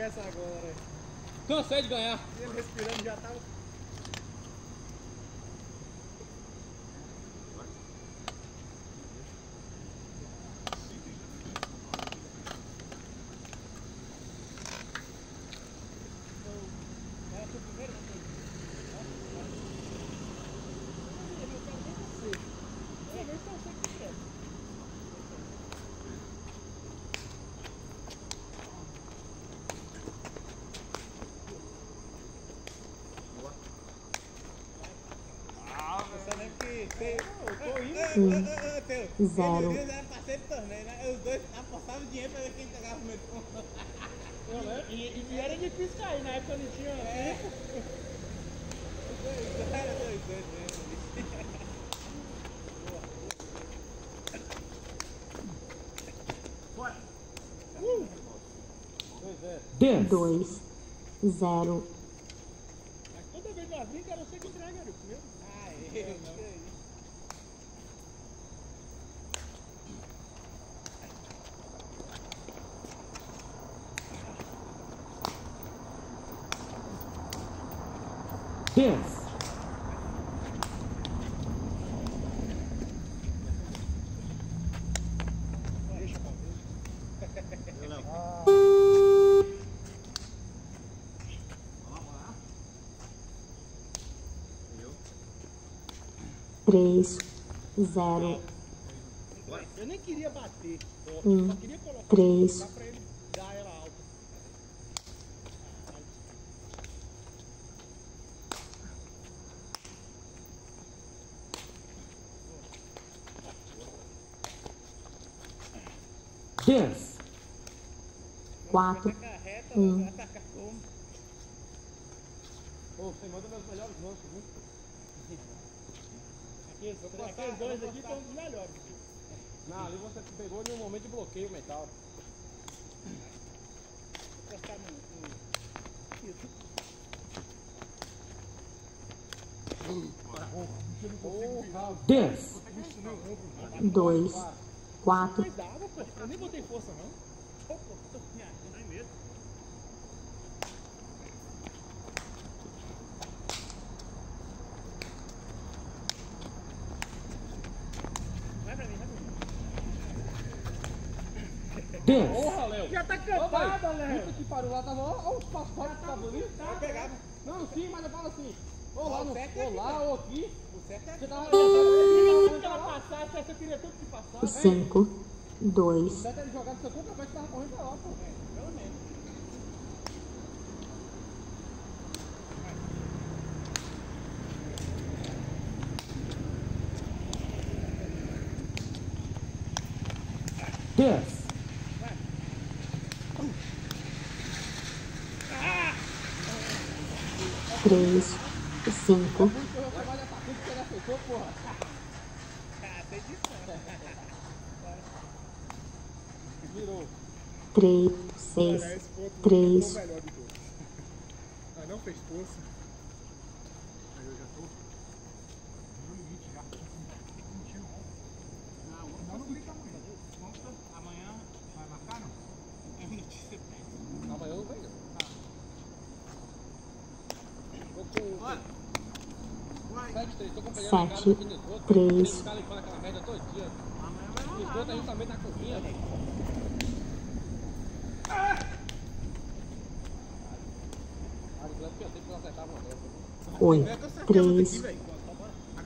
essa agora. Cansei de ganhar. Ele respirando já tava. Pensando que tem. Eu Um, zero. Torneio, né? Os dois apostavam dinheiro pra ver quem pegava o ponto. E, e, e era difícil cair, na época não tinha. É. Os dois, era dois, dois mesmo. dois, zero, Mas toda vez que eu abri, cara, eu sei que entrega, era o primeiro. Ah, eu não. Dez, três, zero, Eu nem queria bater. Eu um, só queria colocar três, colocar pra ele dar ela alta. Um, atacar como? Ô, você manda meus melhores lances, viu? Aqueles, aqueles dois aqui estão os melhores. Não, ali você pegou em um momento de bloqueio mental. Vou no. Porra, dez, dois, quatro. Eu nem botei força, não. Dez, porra, Léo. Já tá cantada, Léo. Puta que pariu lá, tava. Ó, os passos fora que tava ali. Não, sim, mas eu falo assim. Ou lá, Ó, no, é ou aqui, lá, ou aqui. O certo é Você aqui. tava. Que ela passasse, essa eu queria tudo que passasse. cinco, dois, Deve ter jogado seu contra que tava correndo pra lá, pô. Pelo menos. dez, três, cinco, três, seis, três. Ah, não fez força. Aí eu já tô no limite já. Não, não brinca amanhã. Amanhã vai marcar, não? É notícia. Amanhã eu venho. Tô com. Bora. Vai. 7, 3, tô acompanhando Sete, a casa aqui no esgoto. três. Esse cara limpando aquela merda todo dia. Amanhã vai O rolar. esgoto é justamente na cozinha. Ah, o Cleber, eu tenho que acertar uma dessa. oito, três. A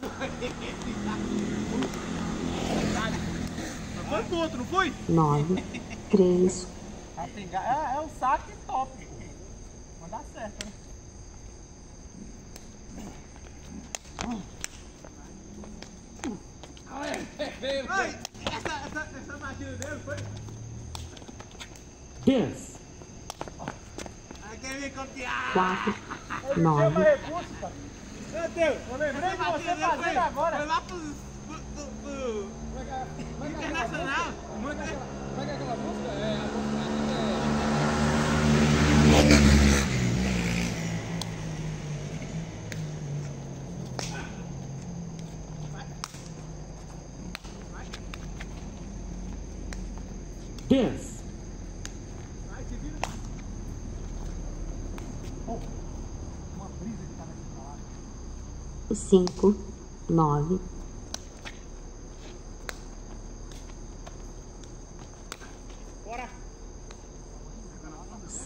velho. Foi pro outro, não foi? nove, três, A pinga... é, é o saque top. Mas dá certo, né? Veio, Ai, essa, essa, essa batida dele foi... dez, Aí quer me copiar. quatro, nove, recurso, pai. Meu Deus. Eu lembrei de você fazendo foi, agora. Foi lá pro do, do é internacional. Muito... É. Dance. Vai, te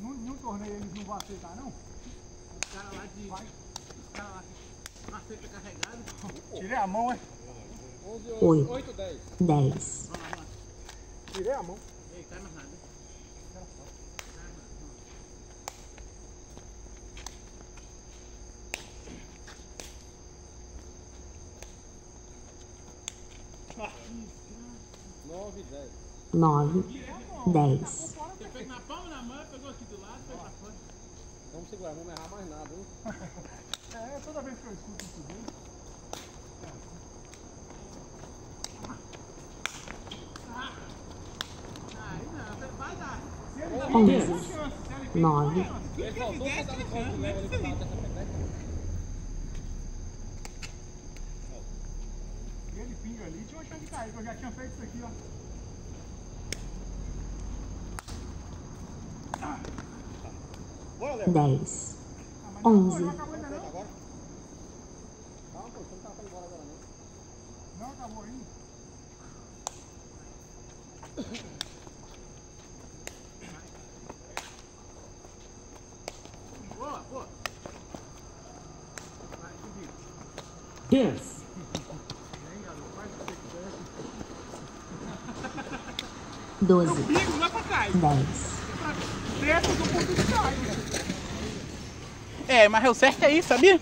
Num, num torneio eles não vão aceitar, não? Os caras lá de. Os caras lá de. Maceta carregado. Tirei a mão, é? 11, Oito. 8, 10. dez, Vamos lá, vamos lá. Tirei a mão. Ei, cai mais nada. Nove, dez. nove, dez, Você fez na palma da mão, pegou aqui do lado, foi pra fora. Vamos segurar, não vamos errar mais nada, hein? É, toda vez que eu escuto isso dele. Aí não, você vai dar. onze, nove, Ele. E pinga ali, tinha uma chance de cair, que eu já tinha feito isso aqui, ó. dez, Ah, mas não, Onze. não acabou ainda não. Agora? Calma, pô, você não tá pra ir embora agora, não. Não acabou ainda. Boa, boa. Vai, subir. Dance. doze, é dez, Do. É, mas o certo é isso, sabia?